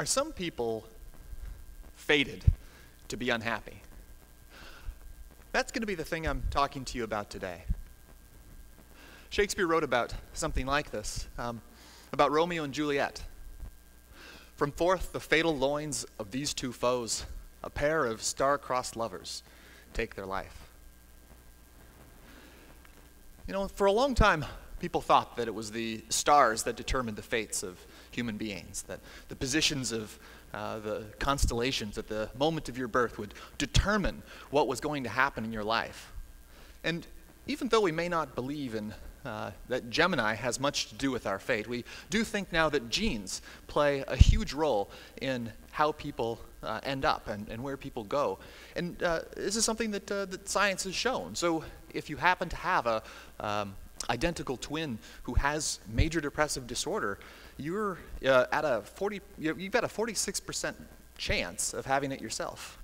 Are some people fated to be unhappy? That's going to be the thing I'm talking to you about today. Shakespeare wrote about something like this um, about Romeo and Juliet. From forth the fatal loins of these two foes, a pair of star-crossed lovers take their life. You know, for a long time, people thought that it was the stars that determined the fates of human beings, that the positions of uh, the constellations at the moment of your birth would determine what was going to happen in your life. And even though we may not believe in uh, that Gemini has much to do with our fate, we do think now that genes play a huge role in how people uh, end up and, and where people go. And uh, this is something that, uh, that science has shown. So if you happen to have a um, identical twin who has major depressive disorder, you're uh, at a 40, you've got a 46% chance of having it yourself.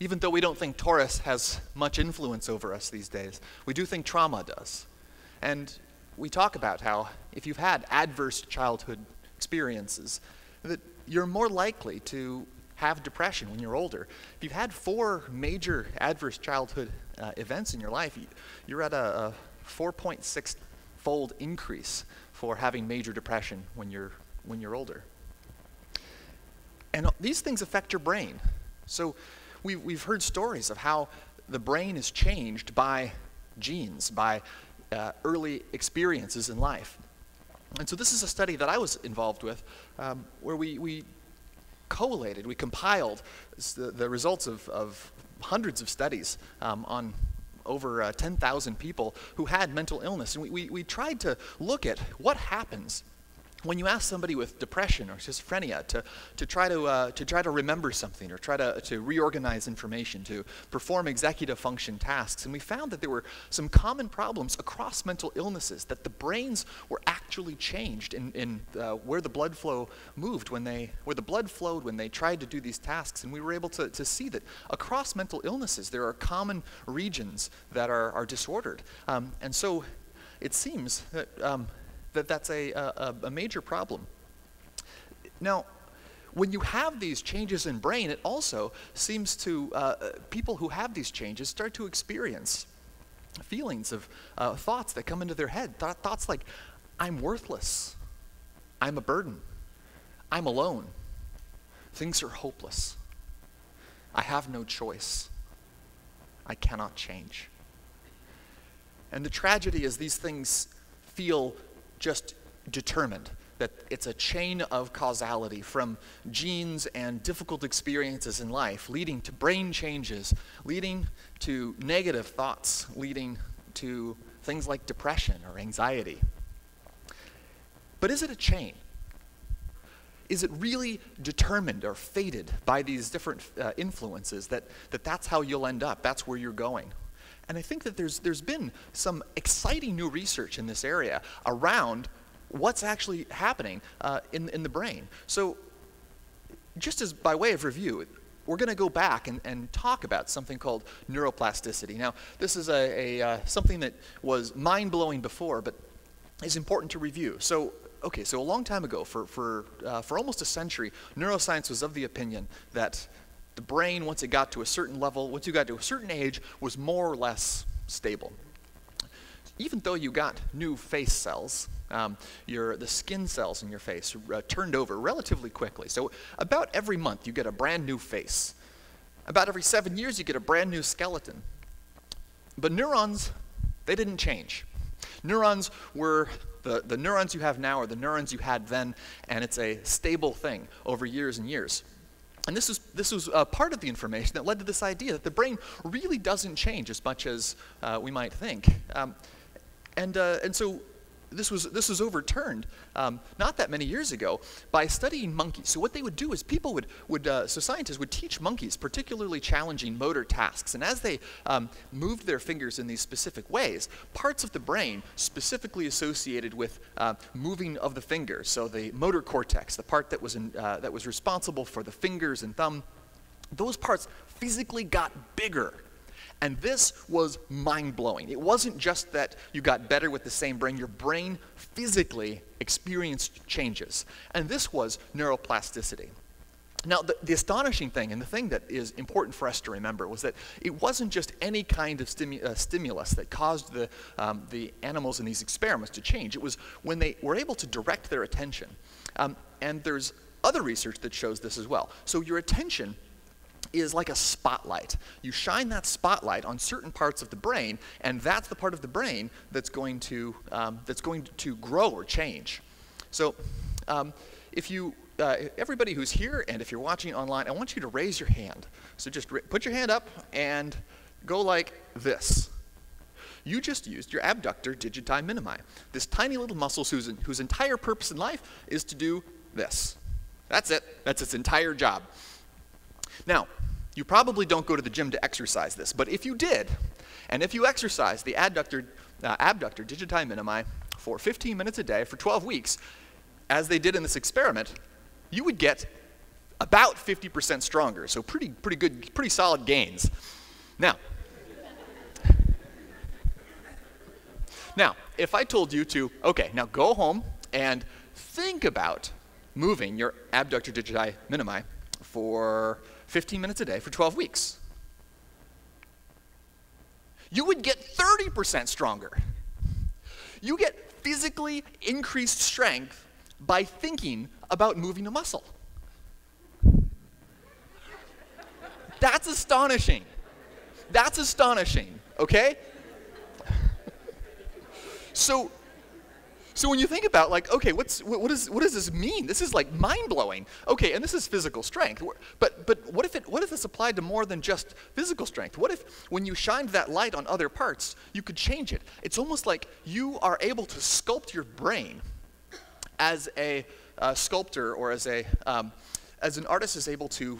Even though we don't think Taurus has much influence over us these days, we do think trauma does. And we talk about how if you've had adverse childhood experiences, that you're more likely to have depression when you're older. If you've had four major adverse childhood uh, events in your life, you're at a, a 4.6 fold increase for having major depression when you're, when you're older. And these things affect your brain. So we, we've heard stories of how the brain is changed by genes, by uh, early experiences in life. And so this is a study that I was involved with um, where we, we collated, we compiled the, the results of, of hundreds of studies um, on over uh, 10,000 people who had mental illness. And we, we, we tried to look at what happens when you ask somebody with depression or schizophrenia to, to, try, to, uh, to try to remember something or try to, to reorganize information, to perform executive function tasks, and we found that there were some common problems across mental illnesses, that the brains were actually changed in, in uh, where the blood flow moved when they, where the blood flowed when they tried to do these tasks. And we were able to, to see that across mental illnesses, there are common regions that are, are disordered. Um, and so it seems that um, that that's a, a, a major problem. Now, when you have these changes in brain, it also seems to, uh, people who have these changes start to experience feelings of uh, thoughts that come into their head. Th- thoughts like, I'm worthless. I'm a burden. I'm alone. Things are hopeless. I have no choice. I cannot change. And the tragedy is these things feel just determined that it's a chain of causality from genes and difficult experiences in life leading to brain changes, leading to negative thoughts, leading to things like depression or anxiety. But is it a chain? Is it really determined or fated by these different uh, influences that, that that's how you'll end up, that's where you're going? And I think that there's, there's been some exciting new research in this area around what's actually happening uh, in, in the brain. So, just as by way of review, we're going to go back and, and talk about something called neuroplasticity. Now, this is a, a uh, something that was mind blowing before, but is important to review. So, okay, so a long time ago, for, for, uh, for almost a century, neuroscience was of the opinion that the brain, once it got to a certain level, once you got to a certain age, was more or less stable. Even though you got new face cells, um, your, the skin cells in your face uh, turned over relatively quickly. So about every month you get a brand new face. About every seven years you get a brand new skeleton. But neurons, they didn't change. Neurons were the, the neurons you have now are the neurons you had then, and it's a stable thing over years and years. And this was, this was uh, part of the information that led to this idea that the brain really doesn't change as much as uh, we might think. Um, and, uh, and so this was, this was overturned um, not that many years ago by studying monkeys. So what they would do is people would, would uh, so scientists would teach monkeys particularly challenging motor tasks. And as they um, moved their fingers in these specific ways, parts of the brain specifically associated with uh, moving of the fingers, so the motor cortex, the part that was, in, uh, that was responsible for the fingers and thumb, those parts physically got bigger And this was mind blowing. It wasn't just that you got better with the same brain, your brain physically experienced changes. And this was neuroplasticity. Now, the, the, astonishing thing, and the thing that is important for us to remember, was that it wasn't just any kind of stimu uh, stimulus that caused the, um, the animals in these experiments to change. It was when they were able to direct their attention. Um, and there's other research that shows this as well. So, your attention is like a spotlight. You shine that spotlight on certain parts of the brain, and that's the part of the brain that's going to, um, that's going to grow or change. So, um, if you uh, everybody who's here and if you're watching online, I want you to raise your hand. So just put your hand up and go like this. You just used your abductor digiti minimi, this tiny little muscle whose, whose entire purpose in life is to do this. That's it. That's its entire job. Now, you probably don't go to the gym to exercise this, but if you did, and if you exercise the adductor, uh, abductor digiti minimi for 15 minutes a day for 12 weeks, as they did in this experiment, you would get about 50% stronger. So pretty, pretty good, pretty solid gains. Now, now, if I told you to, okay, now go home and think about moving your abductor digiti minimi for 15 minutes a day for 12 weeks, you would get 30% stronger. You get physically increased strength by thinking about moving a muscle. That's astonishing. That's astonishing, okay? so, so when you think about like, okay, what's, what, what, is, what does this mean? This is like mind-blowing. Okay, and this is physical strength. But, but what, if it, what if this applied to more than just physical strength? What if when you shined that light on other parts, you could change it? It's almost like you are able to sculpt your brain as a uh, sculptor or as, a, um, as an artist is able to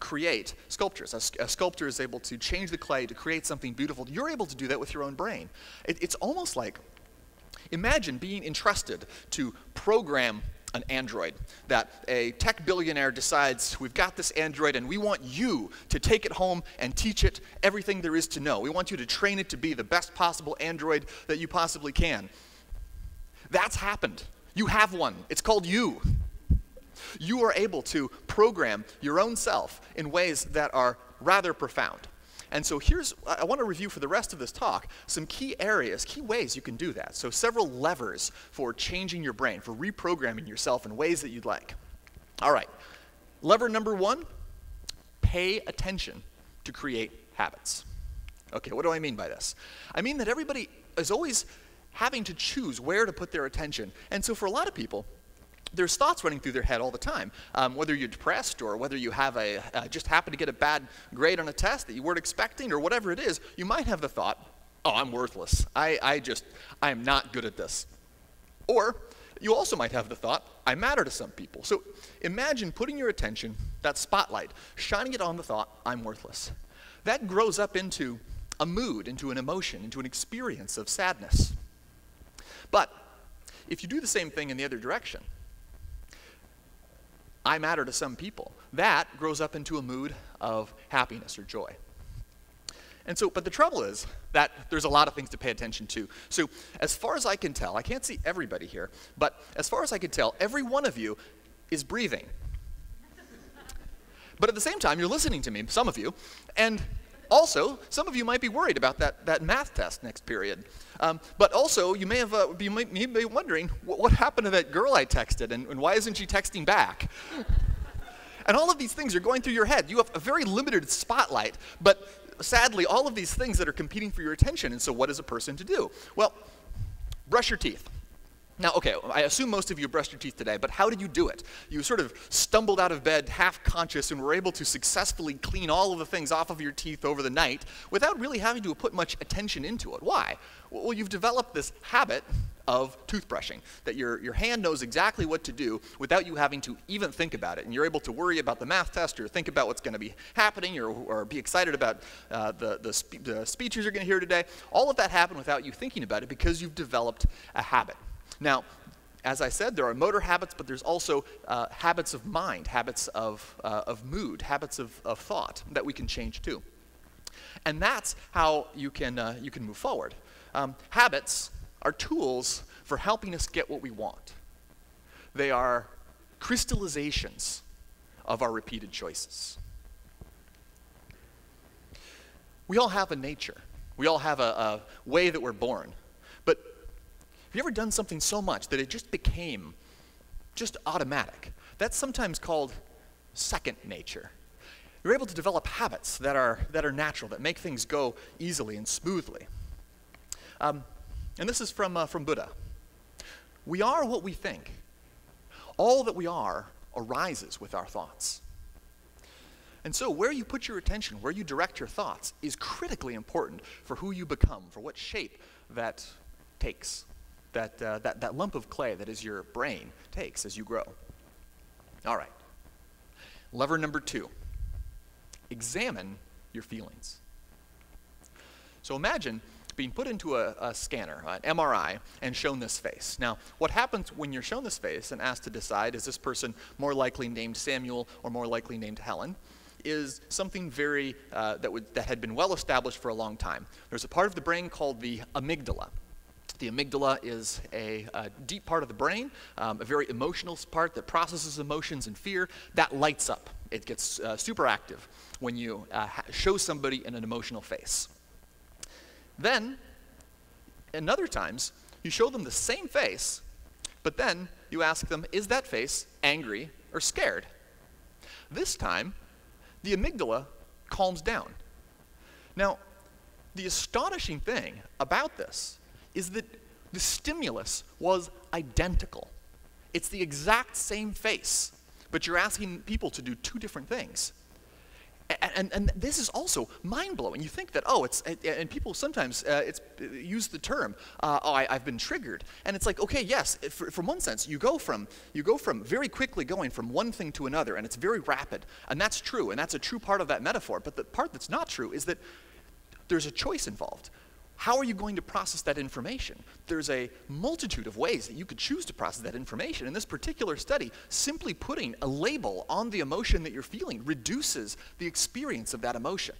create sculptures. A, a, sculptor is able to change the clay to create something beautiful. You're able to do that with your own brain. It, it's almost like, imagine being entrusted to program an android that a tech billionaire decides we've got this android and we want you to take it home and teach it everything there is to know. We want you to train it to be the best possible android that you possibly can. That's happened you have one. It's called you. You are able to program your own self in ways that are rather profound. And so here's, I want to review for the rest of this talk some key areas, key ways you can do that. So several levers for changing your brain, for reprogramming yourself in ways that you'd like. All right, lever number one, pay attention to create habits. Okay, what do I mean by this? I mean that everybody is always having to choose where to put their attention. And so for a lot of people, there's thoughts running through their head all the time. Um, whether you're depressed or whether you have a, uh, just happen to get a bad grade on a test that you weren't expecting or whatever it is, you might have the thought, oh, I'm worthless. I, I just, I am not good at this. Or you also might have the thought, I matter to some people. So imagine putting your attention, that spotlight, shining it on the thought, I'm worthless. That grows up into a mood, into an emotion, into an experience of sadness. But if you do the same thing in the other direction, I matter to some people, that grows up into a mood of happiness or joy. And so, but the trouble is that there's a lot of things to pay attention to. So, as far as I can tell, I can't see everybody here, but as far as I can tell, every one of you is breathing. but at the same time, you're listening to me, some of you, and also, some of you might be worried about that, that math test next period. Um, but also, you may, have, uh, you, may, you may be wondering, what, what, happened to that girl I texted, and, and why isn't she texting back? and all of these things are going through your head. You have a very limited spotlight, but sadly, all of these things that are competing for your attention. And so, what is a person to do? Well, brush your teeth. Now, okay, I assume most of you brushed your teeth today, but how did you do it? You sort of stumbled out of bed half conscious and were able to successfully clean all of the things off of your teeth over the night without really having to put much attention into it. Why? Well, you've developed this habit of toothbrushing, that your, your hand knows exactly what to do without you having to even think about it. And you're able to worry about the math test or think about what's going to be happening or, or be excited about uh, the, the, spe the speeches you're going to hear today. All of that happened without you thinking about it because you've developed a habit. Now, as I said, there are motor habits, but there's also uh, habits of mind, habits of, uh, of mood, habits of, of thought that we can change too. And that's how you can, uh, you can move forward. Um, habits are tools for helping us get what we want. They are crystallizations of our repeated choices. We all have a nature. We all have a, a way that we're born. Have you ever done something so much that it just became just automatic? That's sometimes called second nature. You're able to develop habits that are, that are natural, that make things go easily and smoothly. Um, and this is from, uh, from Buddha. We are what we think. All that we are arises with our thoughts. And so, where you put your attention, where you direct your thoughts, is critically important for who you become, for what shape that takes, that, uh, that, that lump of clay that is your brain takes as you grow. All right. Lever number two examine your feelings. So, imagine being put into a, a, scanner, an MRI, and shown this face. Now, what happens when you're shown this face and asked to decide is this person more likely named Samuel or more likely named Helen? Is something very uh, that, would, that had been well established for a long time. There's a part of the brain called the amygdala. The amygdala is a, a, deep part of the brain, um, a very emotional part that processes emotions and fear. That lights up. It gets uh, super active when you uh, show somebody in an emotional face. Then, in other times, you show them the same face, but then you ask them, is that face angry or scared? This time, the amygdala calms down. Now, the astonishing thing about this is that the stimulus was identical. It's the exact same face, but you're asking people to do two different things. And, and, and, this is also mind blowing. You think that, oh, it's, and people sometimes uh, it's, use the term, uh, oh, I, have been triggered. And it's like, okay, yes, from one sense, you go, from, you go from very quickly going from one thing to another, and it's very rapid. And that's true, and that's a true part of that metaphor. But the part that's not true is that there's a choice involved. How are you going to process that information? There's a multitude of ways that you could choose to process that information. In this particular study, simply putting a label on the emotion that you're feeling reduces the experience of that emotion.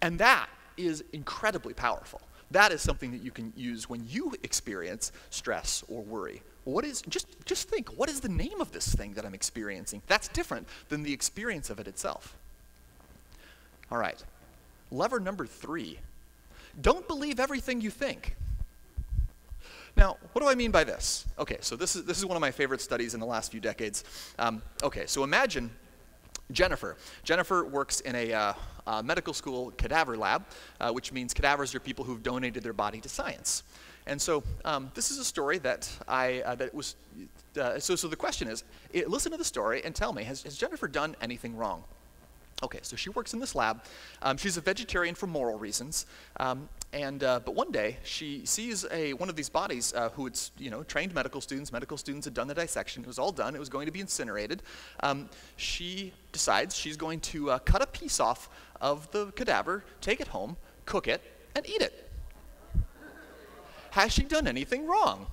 And that is incredibly powerful. That is something that you can use when you experience stress or worry. What is, just, just think, what is the name of this thing that I'm experiencing? That's different than the experience of it itself. All right. Lever number three don't believe everything you think. Now, what do I mean by this? Okay, so this is, this is one of my favorite studies in the last few decades. Um, okay, so imagine Jennifer. Jennifer works in a uh, medical school cadaver lab, uh, which means cadavers are people who've donated their body to science. And so um, this is a story that I uh, that was. Uh, so so the question is, it, listen to the story and tell me, has, has Jennifer done anything wrong? Okay, so she works in this lab. Um, she's a vegetarian for moral reasons, um, and uh, but one day she sees a one of these bodies uh, who had you know trained medical students. Medical students had done the dissection. It was all done. It was going to be incinerated. Um, she decides she's going to uh, cut a piece off of the cadaver, take it home, cook it, and eat it. Has she done anything wrong?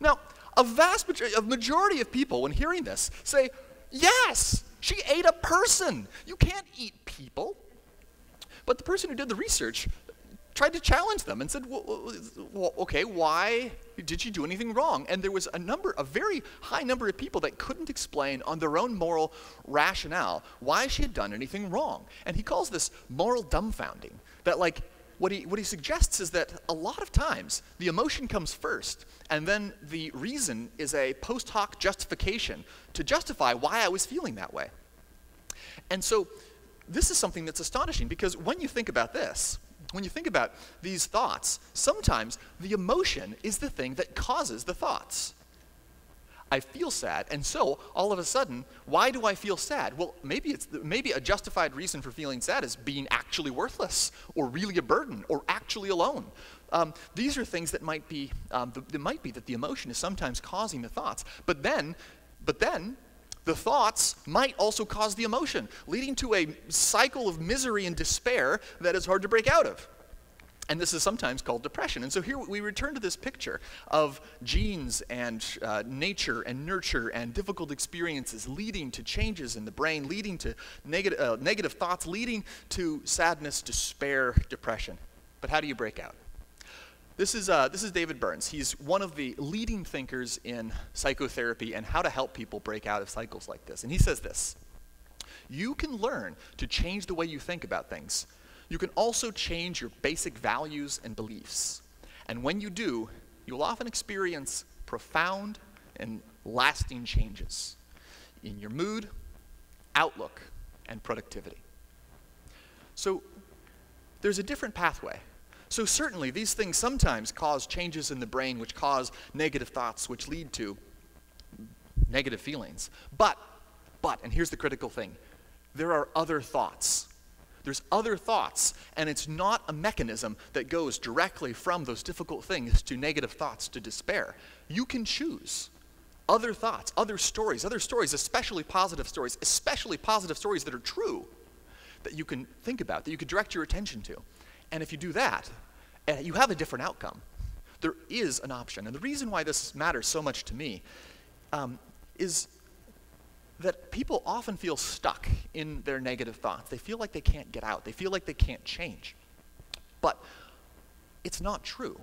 Now, a vast majority, a majority of people, when hearing this, say, "Yes." She ate a person. You can't eat people. But the person who did the research tried to challenge them and said, well, okay, why did she do anything wrong? And there was a number, a very high number of people that couldn't explain on their own moral rationale why she had done anything wrong. And he calls this moral dumbfounding. That like, what he, what he suggests is that a lot of times the emotion comes first, and then the reason is a post hoc justification to justify why I was feeling that way. And so this is something that's astonishing because when you think about this, when you think about these thoughts, sometimes the emotion is the thing that causes the thoughts. I feel sad, and so all of a sudden, why do I feel sad? Well, maybe it's maybe a justified reason for feeling sad is being actually worthless, or really a burden, or actually alone. Um, these are things that might be um, that might be that the emotion is sometimes causing the thoughts, but then, but then. The thoughts might also cause the emotion, leading to a cycle of misery and despair that is hard to break out of. And this is sometimes called depression. And so here we return to this picture of genes and uh, nature and nurture and difficult experiences leading to changes in the brain, leading to negative, uh, negative thoughts, leading to sadness, despair, depression. But how do you break out? This is, uh, this is David Burns. He's one of the leading thinkers in psychotherapy and how to help people break out of cycles like this. And he says this You can learn to change the way you think about things you can also change your basic values and beliefs. And when you do, you'll often experience profound and lasting changes in your mood, outlook, and productivity. So there's a different pathway. So certainly these things sometimes cause changes in the brain which cause negative thoughts which lead to negative feelings. But but and here's the critical thing. There are other thoughts there's other thoughts, and it's not a mechanism that goes directly from those difficult things to negative thoughts to despair. You can choose other thoughts, other stories, other stories, especially positive stories, especially positive stories that are true, that you can think about, that you can direct your attention to. And if you do that, uh, you have a different outcome. There is an option. And the reason why this matters so much to me um, is that people often feel stuck in their negative thoughts. They feel like they can't get out, they feel like they can't change. But it's not true.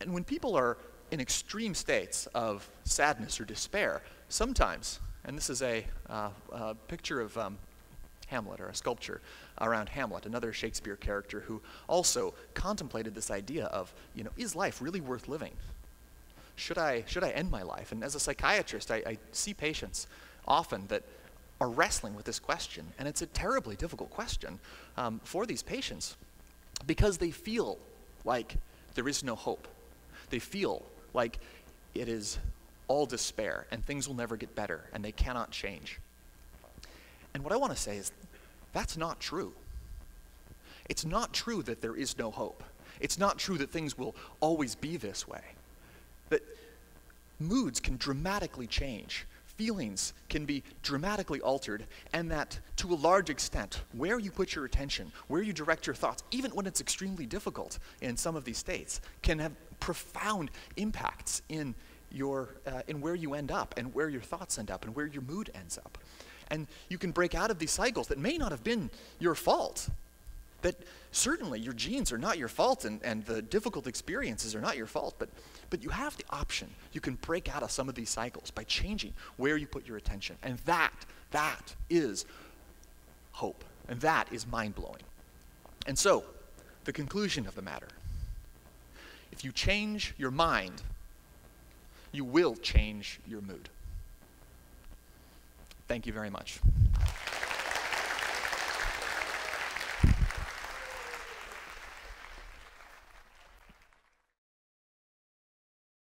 And when people are in extreme states of sadness or despair, sometimes, and this is a, uh, a picture of um, Hamlet, or a sculpture around Hamlet, another Shakespeare character who also contemplated this idea of, you know, is life really worth living? Should I, should I end my life? And as a psychiatrist, I, I see patients often that are wrestling with this question. And it's a terribly difficult question um, for these patients because they feel like there is no hope. They feel like it is all despair and things will never get better and they cannot change. And what I want to say is that's not true. It's not true that there is no hope. It's not true that things will always be this way. That moods can dramatically change feelings can be dramatically altered, and that to a large extent, where you put your attention, where you direct your thoughts, even when it's extremely difficult in some of these states, can have profound impacts in your uh, in where you end up and where your thoughts end up and where your mood ends up. And you can break out of these cycles that may not have been your fault, that certainly your genes are not your fault and, and the difficult experiences are not your fault, but, but you have the option. You can break out of some of these cycles by changing where you put your attention. And that, that is hope. And that is mind blowing. And so, the conclusion of the matter if you change your mind, you will change your mood. Thank you very much.